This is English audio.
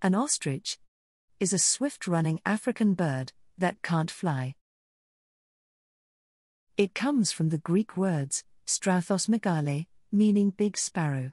An ostrich is a swift running African bird that can't fly. It comes from the Greek words strathos megale, meaning big sparrow.